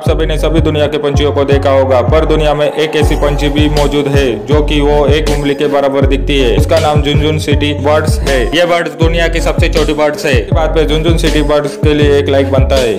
आप सभी ने सभी दुनिया के पंछियों को देखा होगा, पर दुनिया में एक ऐसी पंछी भी मौजूद है, जो कि वो एक उंगली के बराबर दिखती है। इसका नाम झुंझुन सिटी बर्ड्स है। ये बर्ड्स दुनिया की सबसे छोटी बर्ड्स है। इस बात पे झुंझुन सिटी बर्ड्स के लिए एक लाइक बनता है।